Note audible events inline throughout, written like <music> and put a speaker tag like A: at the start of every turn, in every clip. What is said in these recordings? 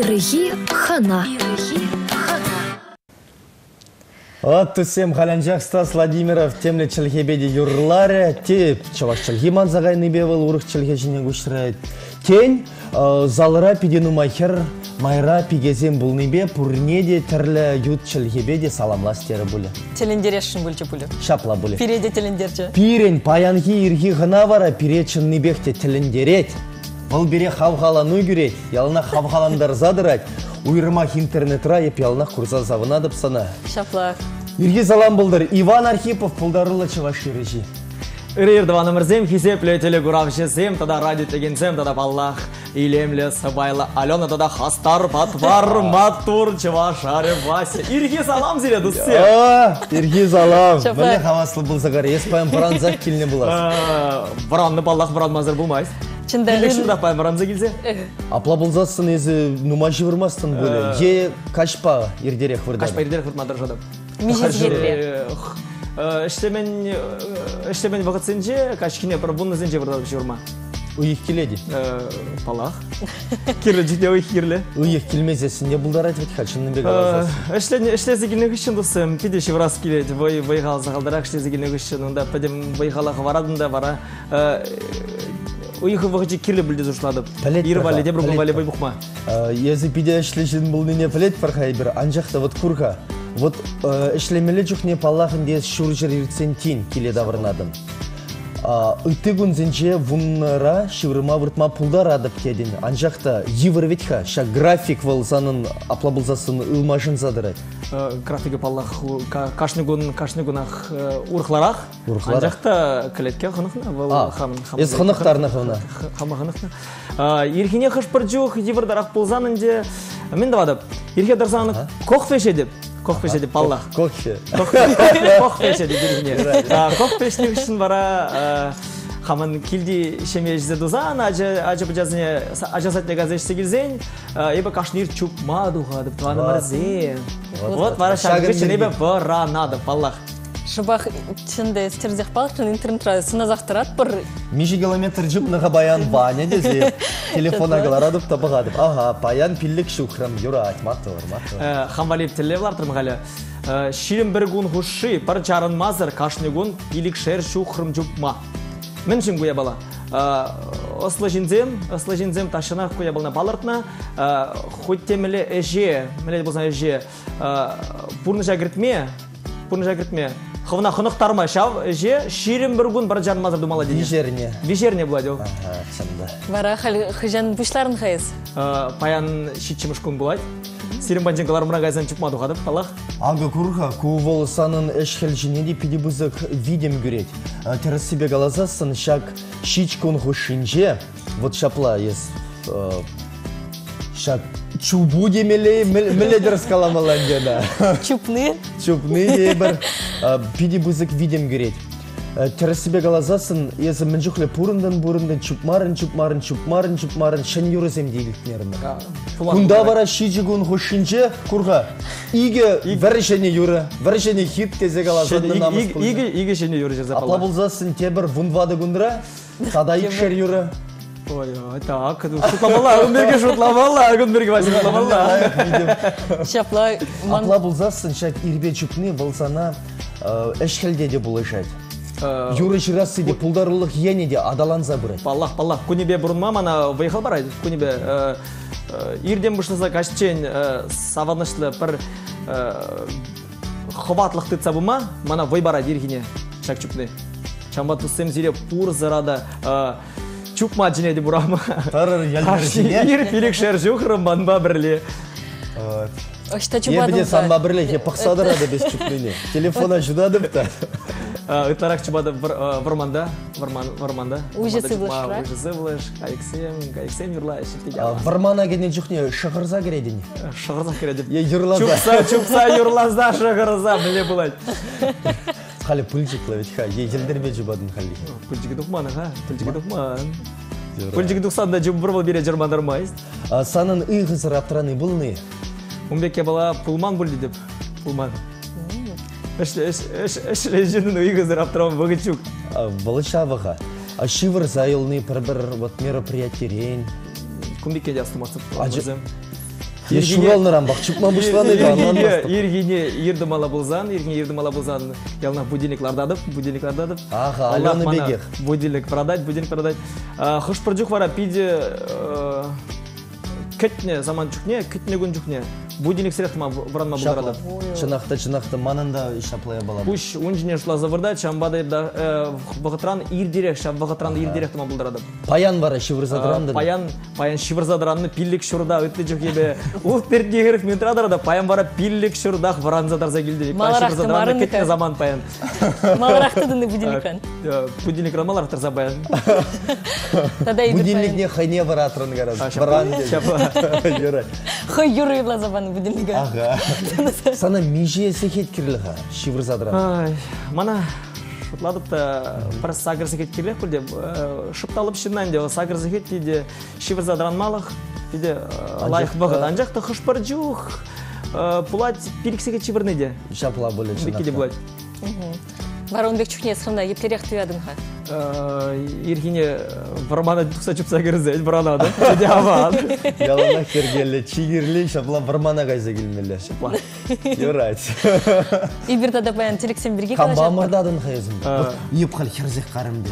A: Ирыхи хана.
B: От тусем халянжак Стас Владимиров темле чілхебеде юрлары, те чаваш чілхи манзағай небевіл урық чілхе жіне күштірайд. Тен э, залыра пидену майхер майра пигезем бұл небе пурнеде тірлі ют чілхебеде саламлас тері бұлі.
C: Телендерешшін бүлчі бүлі.
B: Шапла бұлі.
C: Переде телендерчі.
B: Пирен паянхи ирхи ғына вара пиречін небехте тіліндерет. Бұл бере хавхалану күрет, ялына хавхаландар задырать. Уйрымах интернетра еп ялына курса завынадып сана.
C: Шапла.
B: Ирги салам бұлдыр. Иван Архипов пұлдарылы чываш ережі.
D: Ирирдваны мырзем хисепле телегуравшесем, тада радио тегенсем, тада баллах илемле сабайла алена тада хастар патвар <laughs> матур чывашаре вася. Ирхи салам зире дұссе.
B: А, Ирги салам. Бәле хаваслы бұлсағар, еспайым пыранзақ келіне <laughs> бұлас.
D: Бұранны баллах бұран мазыр болмайыз.
C: Чында
D: Билек шындақ пай бұранза келсе.
B: Апла бұлзасын езі нума жывырмастын бөлі. Е кашпа ердерек
D: Каш
B: вырдады.
D: пайрдер хұртмадыр жадым.
C: межез гепле.
D: Іштемен іштемен вақытсынже кашкине бір бұнны зенже бұрдады жұрма.
B: Уйық келеді.
D: Палах. Кирлі жүйде ой кирлі.
B: Уйық келмезесінде бұлдар айтып хачынның бек аласыз.
D: Эшлезе келген үшін досым, пиде шеврас келеді, вой вайғал сақалдарақ эшлезе келген үшін, онда пәдем вайғалаға варадым да бара. Уйығы вғычы кирлі білді зұшладып.
B: Пәлет
D: Ир
B: баха,
D: вали, дебір
B: пәлет
D: вали
B: баха.
D: бай бұқма.
B: Езі пиде ішлешін бұл нене пілет пархай бір анжақта вот курха. Вот ішлемелі жүхне паллахын дес шур жыр иртсен тин келе давырнадым. Күнзінше вуннара шивырма выртма пулдар адып кедін. Анжақта евр ветха, ша график вол санын аплабылзасын ылмашын задырай.
D: Графигі паллах кашны күн, кашны күнах урхларақ.
B: Урхларақ.
D: Анжақта кілетке қынықна. вол
B: А,
D: хамын-
B: ес хынықтарына хына.
D: Хама қынықна. Ирхине қыш бір жоқ, евр дарақ болзанынде. Мен давадып, ирхе дарсаны коқ феше деп. Феше деп паллах.
B: Кофе.
D: Кох пеше дегеніне. Кох пешнің үшін бара хамын килди шемежзе дузан ажы ажы бужазне ажа сатне газешсе келзен эбе кашнир чупма духа деп тваны марзе. Вот бара шагыр
B: Шагыр
D: эбе бара надо
C: Шыбақ чынды стерзех балықшын интернетра сыназақтырат бір
B: Миши километр жүпнығы баян ваня дезе. <laughs> Телефон агыларадып табығадып. Ага, баян пиллік шухрам юрать, матур, матур.
D: Хамвалип телевлар тұрмғалі. Ширим бір күн хуши, бір чарын мазыр, кашны күн илік шер шухрым жупма. Мен шын куя бала. Ослы жинзем, ослы жинзем ташына куя бална балыртна. Хоть темеле эже, меле болсан эже, пурны жагіртме, пурны жагіртме. Хывна хынықтарма шав эже, ширим бір күн бір чарын мазыр думала. Вишерне болады ол.
B: Ага, чында.
C: бара хал хыжан бұшларын хайыз.
D: Паян шитчимыш күн болады. Сирим банченкалар мұна гайзан чупма дұғадып, палақ.
B: Ага курха, кувол санын эшхел жинеди пидибузык видим гюреть. Терес себе галазасын шак шичкун хушинже, вот шапла ес э, шак чубу демеле меледер скаламаландена.
C: Чупны.
B: Чупны бір <laughs> пидибузык видим гюреть. Терес себе галазасын есі мінжіхле пурындан бурындан чупмарын чупмарын чупмарын чупмарын шын юрызем дейгілтнерімі. Кунда бара шичигун хушинче курга. Иге вершене юра, вершене хит тезе галазанды намыс.
D: Иге иге шене юры жаза
B: Апла булзасын тебір вунвады гундра, тада икшер юра.
D: Ой, так, шутламалла, күндерге шутламалла, күндерге басын шутламалла.
C: Шапла
B: Апла булзасын шак ирбе чупны болсана эшхелде де булышать. Юры жирасы де пулдарылық ене де адалан забырать.
D: Паллах, паллах, күнебе бұрынма мана выехал барайды, күнебе ирден бұшласа кашчен саванышлы бір ховатлық тытса бұма, мана вой барайды ирхине, шак чупны. Чамба туссем зире пур зарада чупма жинеди бурама.
B: Тарыр
D: Кашни
B: ялдыр
D: ир пирик шер жухрым банба бірле.
C: Ошта
B: Ебеде
C: чубадым.
B: санма бірле, е пақсадырады без чупныне. Телефона жудадып та.
D: Ытларак чубады варманда, варманда.
C: Ужасы былышырақ.
D: Ужасы былыш, кайксем, кайксем юрла, шипти
B: Вармана гене жүхне шығырза кередіне.
D: Шығырза кереді.
B: Е юрлаза.
D: Чупса, чупса, юрлаза, шығырза, біле бұлай.
B: Халі пульчик ловить ха, е елдерме жұбадын халі.
D: Пүлчігі тұқманы, ха? Пүлчігі тұқман. Пүлчігі тұқсанда жүм бір бол бере жырмандармайыз.
B: Санын ыйғыз раптыраны бұлны.
D: Умбекке бала пулман бұл деп. Пулман. Эш үйгізір аптырауын бұғы чук.
B: Волышавыға. А шивыр зайылны бір-бір вот мероприятиерен.
D: Кумбекке де астымасып.
B: Ажы- Я шугалнырам бак чупма бушланы
D: Иргине, Иргине ирдымала болзан, Иргине ирдымала болзан, ялна будильник лардадып, будильник лардадып.
B: Ага, Алена Бегех.
D: Будильник продать, будильник продать. Хош проджух вара пиде кетне заман чукне, кетне гун чукне. Будильник средства вранма булдырады.
B: Чынакта чынакта манында ишаплая бала.
D: Пуш унжине шла завырда, чамбады да вагытран ирдирек, шап вагытран ирдирек тама булдырады.
B: Паян бара шивырзадыранды.
D: Паян, паян шивырзадыранны пиллик шурда өтті жүк ебе. Ул метрадырада паян бара пиллик шурдах заман паян. Будильник
B: не хайне баратрын гараз. Баран
D: Шапа.
C: Хой юрый блазабан будильника.
B: Ага. <laughs> Сана меже сехет кирлиха шивырзадыран.
D: Ай, мана шутладып та бір сагыр зекет келек бұл шыпталып шыннан де сагыр зекет дейді шивырзадыран малық дейді лайық бағыт анжақта хышпар жух пулать пириксеге чибырны де
B: Шапла боле
D: бекеде
B: чынакта.
D: булать
C: Варонбек чухне схымда еплерек туядынха.
D: Иргине бармана тұқса чупса кірзе барана да <laughs> де аван
B: Ялана кергеле чигирли шапла бармана кайса келмеле. Юрать.
C: Ибир тада баян телексен бірге
B: Камба мырдадын хайызым.
D: А.
B: Еп хал херзех карымды.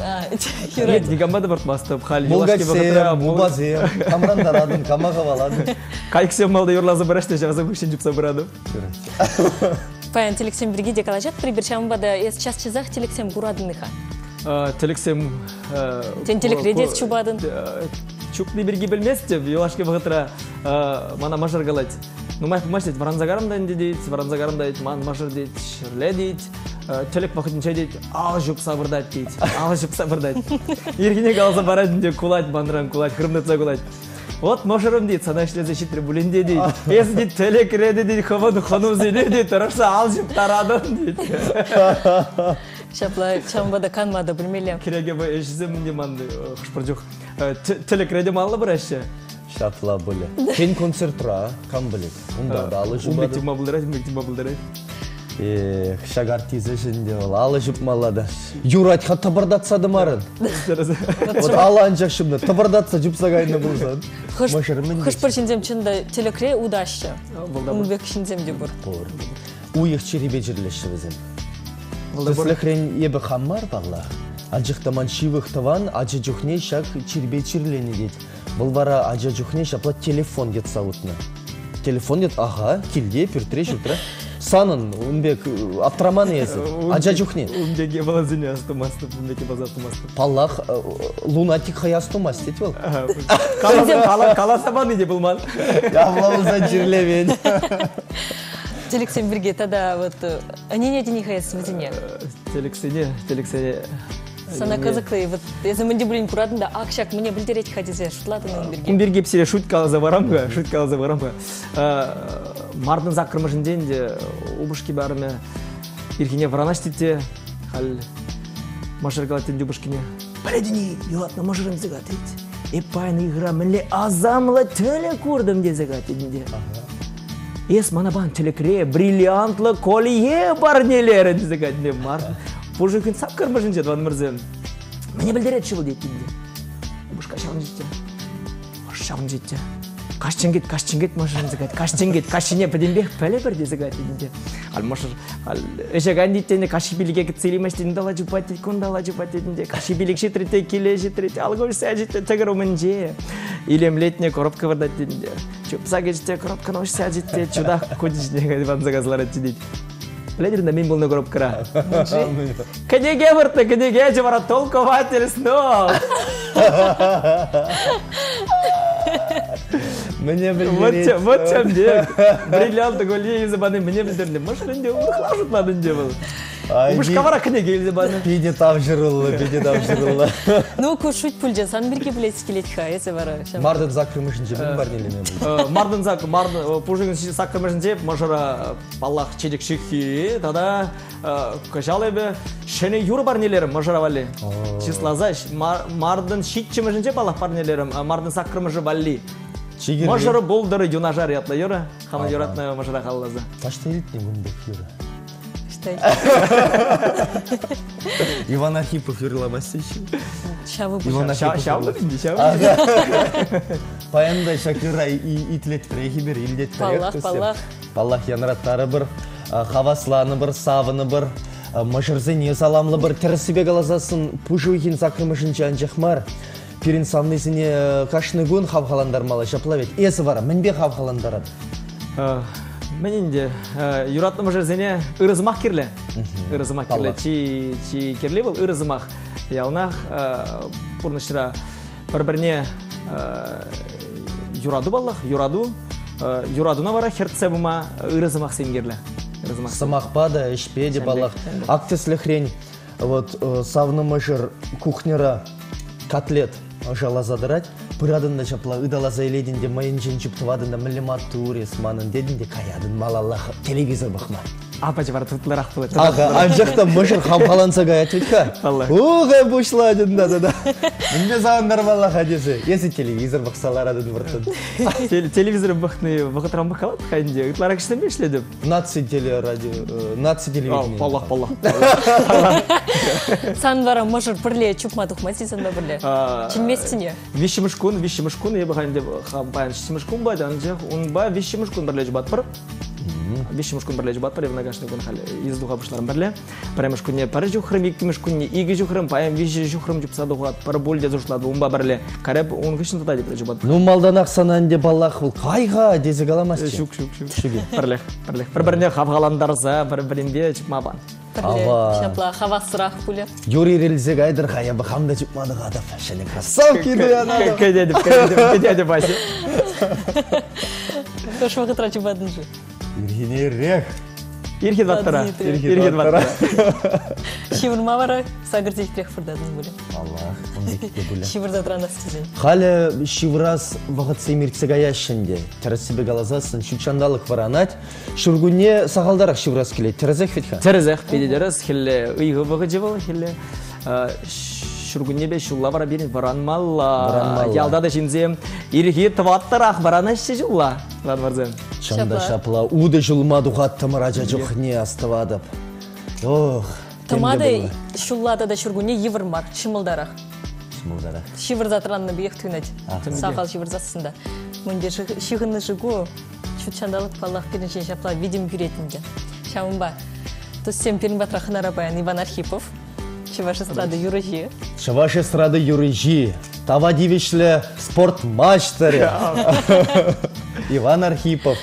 C: Юрай.
D: дигамбады бартмасты хал
B: Булгаксе, бубазе, камрандарадын, камага баладын.
D: кайксе малда юрлазы барашты жазы бүкшен жупса барады
C: Баян телексен бірге де калажат, прибір шамбада ес час чызақ телексен гурадыныха.
D: Телексем
C: Тен телекредес чубадын.
D: чукни бирги билмес деп юлашке багытра мана мажар галать ну май маш дейт варанзагарым да дейт варанзагарым дейт ман мажар дейт шырле дейт телек вакытынча дейт ал жуп сабырдайт дейт ал жуп сабырдайт <laughs> иргине калса барадын деп кулайт бандыран кулайт хырнытса кулайт. Вот мажарым дейт сана ишлезе шитре булинде дейт. <laughs> Эс дейт телек реде дейт хавану ханум зеле дейт тарашса ал тарадым дейт. <laughs>
C: Шапла шамбада канмада білмелем.
D: киреге бу эшизем не ман хышпыр жок телек реде малла барашы
B: Шапла боле. Кен концерт тура, кам билет. Унда да
D: тима булдырайт умбек тима булдырайт
B: Эх, шагар тизешінде ол алып жуп малады. Юрать ха табырдатса дымарын. Вот алан кайны болсын. Машыр мен.
C: Хышпыр шинзем чында телекре.
D: Булда
C: Умбек шинзем де бұр.
B: Уйық черебе жерлеші бізім. Сыслыхрен ебі хаммар бағла. Ажықтаман шивық таван, ажы жүхне шак черебе черлені дед. Бұл бара ажы жүхне шапла телефон дед сауытны. Телефон дед, ага, келде, пүртіре жүтірі. Санын, үнбек, аптраман есі. Ажа жүхне.
D: умбеге балазыне астымасты умбеге база астымасты
B: Паллах, э, лунатик хаястумас дед бол.
D: каласабан иде булман
B: Явлауыздан жерлевен. <laughs>
C: Телексен бірге тада вот әнене дені хаясы мізіне.
D: телексене телексене
C: Сана қызықлы, вот езі мінді білін күрадында ақшак міне білдерет хадизе шутлатының бірге.
D: умберге псире шутка алза барам га шутка алза барам га мардын закырмышынден де убышки барыме иркине вранаш тите хал машаргалатен дюбышкине Бәледіні, елатна мажырым зігатет. Епайны игра мінле азамла теле көрдім де зігатетінде. Ес мана бан телекре бриллиантлы колье бар нелерін зігатінде мар. Бұжы күн сап кірмішін жеді ван мырзы. Мені білдерет шыл дейтінде. Бұш қашағын жетті. Бұш шағын жетті. Кашчен кет, кашчен кет машин зігат. Кашчен кет, кашчене пәденбек пәле бір де зігатетінде. Ал машыр, ал эшек андиттенде каши билиге кет сейлемештен дала жупат дейді, күн дала жупат дедінде. Каши билик шетрете, келе шетрете, ал көрсе әжетте тігір өмінже. Илем летне коробка вардат дедінде. Чупса кечте коробканы ош сәжетте, чудақ көдішіне ван загазлар дейді. Біледірінде мен бұл коробкара. Кәдеге выртты, кәдеге жевара толкователь снов. <laughs>
B: Мне
D: Вот
B: білдерет.
D: чем, вот чем дек. <laughs> Бриллианты голе езебаны мне білдірді. Машырынде ұлықлашыт надынде бұл. Бұш кавара кәдеге езебаны.
B: Пиде тапжырылы, пиде тапжырылы.
C: Ну, <laughs> кушуть пульже, сан бірге білет келет ха, езі бара.
B: Мардын закрымышын жебін бар нелеме бұл.
D: Мардын зак, мардын пужигин саккамышын жеп, машара паллах чедек шикхи, тада бе шене юр бар нелерім, машара вали. Числаза, мардын шикчимышын жеп, аллах бар нелерім, мардын саккамышы вали.
B: Чигир.
D: Машара болдыры юнажар ятла юра, хана юратна машара халлаза.
B: Кашта елітне бұндек юры.
C: Штай.
B: Иван Архипов юрламасы еще.
C: Шавы
B: Иван Архипов
D: шау,
B: юрлас.
D: шау.
B: паянда шакира итлет прехи бір илдет
C: Паллах, паллах.
B: паллах янраттары бір а, хавасланы бір савыны бір а, мышырзене саламлы бір тірісібе қаласасын пушуихин сакрымышынча анжақмар пирин самнесіне кашны гун хавхаландар мала шаплавет есі бара мінбе хавхаландарады
D: Мен инде юратным жерзене ырызмақ керле. Ырызмақ керле.
B: Алла.
D: Чи чи керле был ырызмақ. Ялнах пурнышра бір-біріне юраду баллах, юраду. Юрадуна бара херце бума ырызмақ сенгерле.
B: Самахпада ішпеде
D: Сәнбек,
B: балах
D: сәнбек.
B: актеслі хрень вот э, савны мышыр кухняра котлет жала задырать пырадында чапла ыдаласа илединде майынчен чуптывадында миллиматурис манын дединде каядын малаллах телевизор бахма
D: Апа же бар тутларақ болады.
B: ага ан жақта мышыр хамхаланса гаят ведька
D: Алла.
B: уға бушладында да да менде сағындар балах адесі если телевизор бақсаларадын бұртын
D: Тел- Телевизор бұқны бұқытыран бұқалады қайынде. Үтларақ іштен бе ішледім?
B: наци телерадио э, наци телевидение
D: Паллах, паллах.
C: сан бара мыжыр бірле сизан ба бірле
D: А,
C: чилместине
D: Вишимышкун, вишимышкун, ебі қайынде баян шимышкун байды, анжақ, он ба вишимышкун бірле жібат бір. Вишимышкун бірле жібат бір, евна гашны күн халі издуға бұшларым бірле. Парамышкунне пары жүхрым, екі мышкунне, игі жүхрым, паян виші жүхрым жүпсады ұғат, пары бөлде зұршлады, он ба бірле. Кареп, он ғышын тұта деп жібат.
B: Ну малдан ақсанан де балах бұл қайға дезі қаламас
D: Шук, шук, шук. Бірле, бірле. Бір-біріне қавғаландарса, бір-бірінде чықма бан.
C: бірле
B: Ава.
C: шапла хава сырақ пуле
B: Юрий Рельзег айдыр қая бы хамда чупмады қадап шәне красавки дуянады
D: Кәде деп, кәде деп, кәде деп, басы. <laughs>
C: тош вақытра чупадын жу
B: Ирхинерек
D: Ирхет баттара.
C: Ладно,
D: Ирхет баттара.
C: шивырма бара сагыр тектірек фырдадын пуле
B: Аллах ондекте бүлі
C: шивырда транас тизен
B: Халі шиврас вағыт семірксі гаяшынде Тәрісібі қалазасын шучандалық варанат Шүргүне сағалдарақ шиврас келе Тәрізек фетха
D: Терезех педедерес хилле ыйгы быгы жыбыл хилле шүргүнне бе шулла бара баранмалла
B: Баранмалла.
D: ялда да шинзем ирхи тваттарах барана ши жулла. Лан барзем
B: Чанда
C: Шапла.
B: шапла. Уды жылмады қаттымыр ажа жоқ не астывадып Ох
C: тамады шуллада да шургуне йывырмар шымылдарақ.
B: Шымылдара
C: шивырда транны биек түнет
B: А,
C: сақал шивырзасында мынде шиғынны жигу чучандалық паллах пиринчен шапла видим күретінге. Шамымба то сем пирин ханарабаян иван архипов. Чеваш эстрады юрыжи.
B: Шаваш эстрады юрыжи. Тава дивишле спорт <laughs> Иван Архипов.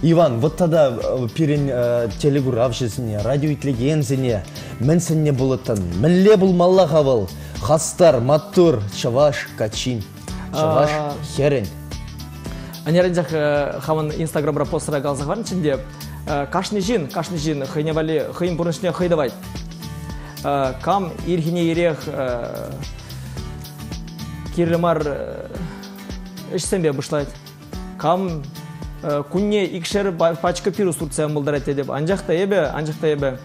B: Иван, вот тогда э, перен э, телегуравшысыне, радио итлегензіне, мінсіне болытын, мінле болмалла қабыл, хастар, маттур, чаваш, качин, чаваш,
D: А.
B: херен.
D: анеренжах хамын инстаграмра постера галзах бар içinde кашны жин кашны жин хыйне вали хыйын бурнышне хыйдавай кам ирхине ирех кирлемар ишсембе бушлайт кам кунне икшер пачка пирус турция мылдырат деп анжакта эбе анжакта эбе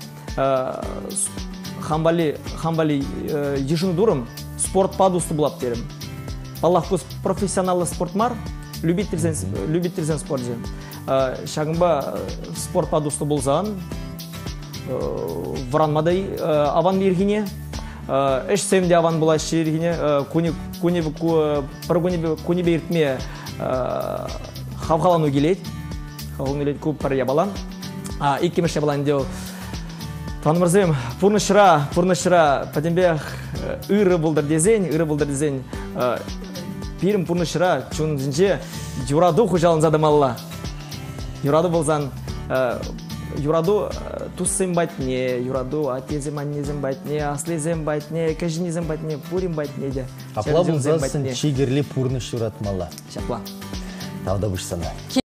D: хамбали хамбали ежин дурым спорт падусты булап дерим Аллах көз профессионалды спортмар, любительсен, любительсен спорт же. Шагымба спорт падусты болзан, вранмадай аван бергине, эш семде аван була шергине, куни куни пар куни куни бертме хавхалану келет, хавхалану келет көп пар ябалан. А иккемеш ябалан дел Танымырзым, пурнышыра, пурнышыра, падембех ыры болдар дезен, ыры болдар дезен. Пирим пурнышыра, чун жинже, юраду хужалын задамалла. Юраду болзан, юраду туссем батне, юраду атезем аннезем батне, аслезем батне, кәжінезем батне, пурим батне де.
B: Апла болзасын чигерли пурны шуратмалла.
D: Шапла.
B: Тавда бұшсана.